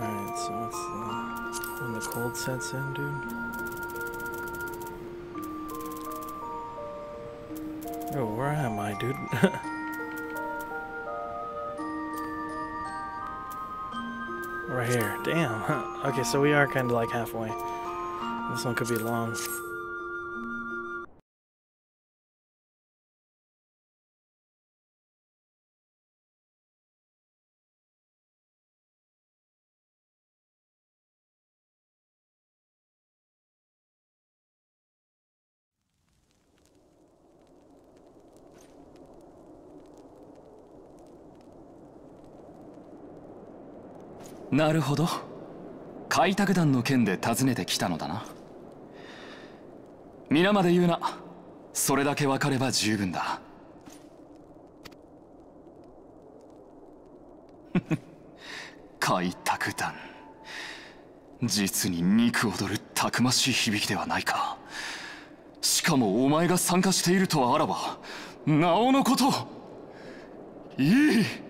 Alright, so it's uh, when the cold sets in, dude. Oh, where am I, dude? right here. Damn. okay, so we are kind of like halfway. This one could be long. なるほど。開拓団の件で訪ねてきたのだな。皆まで言うな。それだけ分かれば十分だ。開拓団。実に肉躍るたくましい響きではないか。しかもお前が参加しているとあらばなおのこと。いい。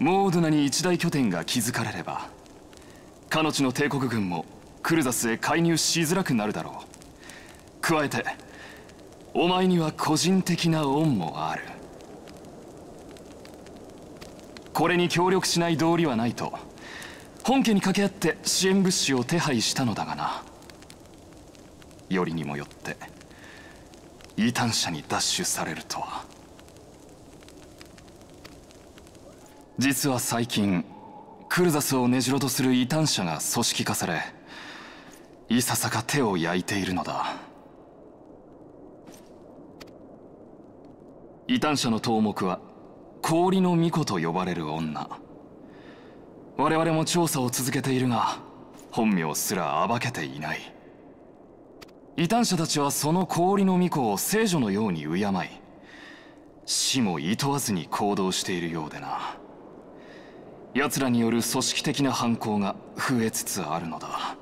モードナに一大拠点が築かれれば彼女の帝国軍もクルザスへ介入しづらくなるだろう。加えてお前には個人的な恩もある。これに協力しない道理はないと本家に掛け合って支援物資を手配したのだがな。よりにもよって異端者に奪取されるとは。実は最近クルザスを根城とする異端者が組織化されいささか手を焼いているのだ。異端者の頭目は氷の巫女と呼ばれる女。我々も調査を続けているが本名すら暴けていない。異端者たちはその氷の巫女を聖女のように敬い死も厭わずに行動しているようでな。奴らによる組織的な犯行が増えつつあるのだ。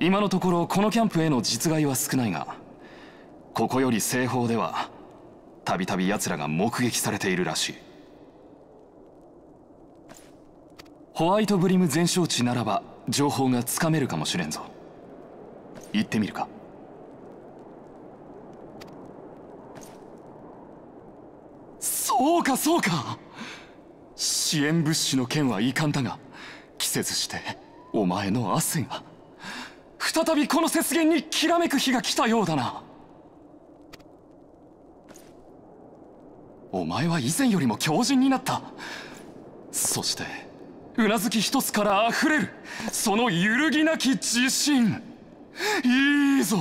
今のところこのキャンプへの実害は少ないがここより西方ではたびたび奴らが目撃されているらしい。ホワイトブリム全焼地ならば情報がつかめるかもしれんぞ。行ってみるか。そうかそうか。支援物資の件は遺憾だが季節してお前の汗が。再びこの雪原にきらめく日が来たようだな。お前は以前よりも強靭になった。そしてうなずき一つから溢れるその揺るぎなき自信。いいぞ。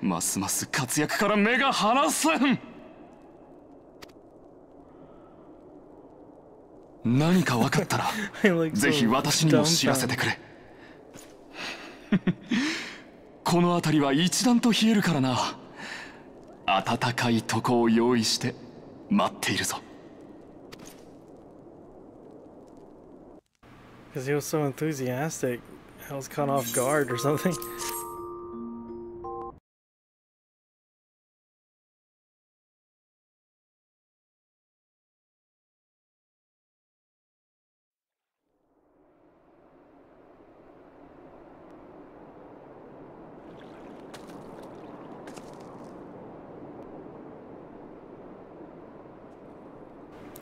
ますます活躍から目が離せん。何か分かったらぜひ私にも知らせてくれこの辺りは一段と冷えるからな暖かい床を用意して待っているぞ Because he was so enthusiastic, I was caught off guard or something.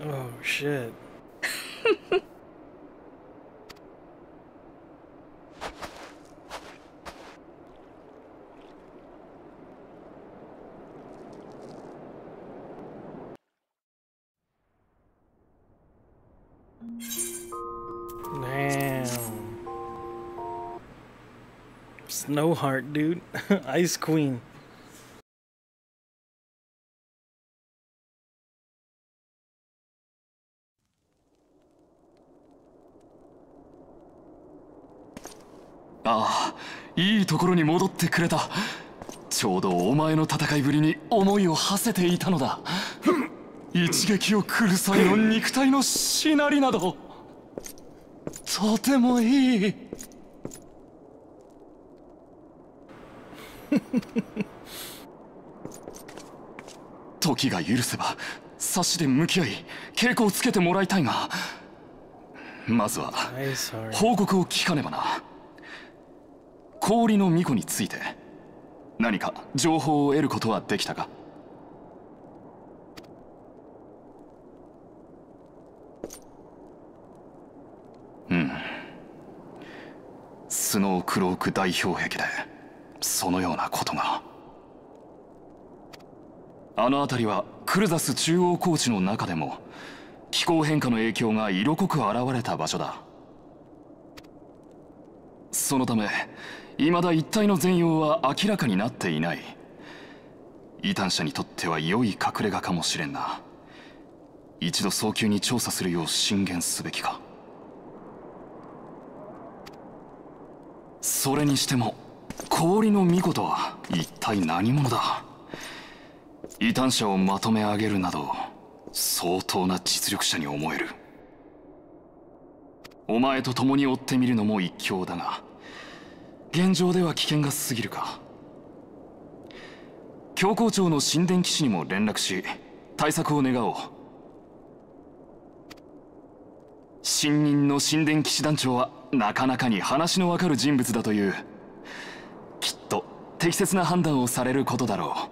Oh shit. Damn. Snowheart, dude. Ice Queen. ああいいところに戻ってくれた。ちょうどお前の戦いぶりに思いを馳せていたのだ。一撃を来る際の肉体のしなりなど。とてもいい。時が許せば差しで向き合い稽古をつけてもらいたいがまずは.報告を聞かねばな氷の巫女について何か情報を得ることはできたか？うん。スノークローク代表壁でそのようなことが。あの辺りはクルザス中央高地の中でも気候変化の影響が色濃く現れた場所だ。そのため未だ一帯の全容は明らかになっていない。異端者にとっては良い隠れ家かもしれんな。一度早急に調査するよう進言すべきか。それにしても氷の巫女とは一体何者だ？異端者をまとめ上げるなど相当な実力者に思える。お前と共に追ってみるのも一興だが現状では危険が過ぎるか。教皇庁の神殿騎士にも連絡し対策を願おう。新任の神殿騎士団長はなかなかに話のわかる人物だという。きっと適切な判断をされることだろ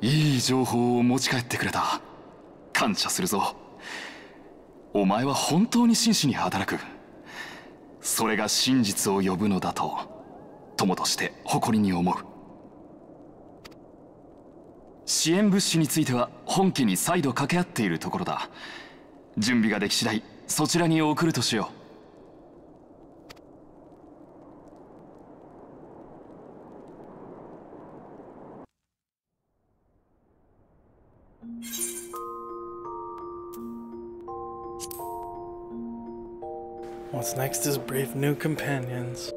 う。いい情報を持ち帰ってくれた。感謝するぞ。お前は本当に真摯に働く。それが真実を呼ぶのだと友として誇りに思う。支援物資については本家に再度掛け合っているところだ。準備ができ次第そちらに送るとしよう。What's next is brave new companions.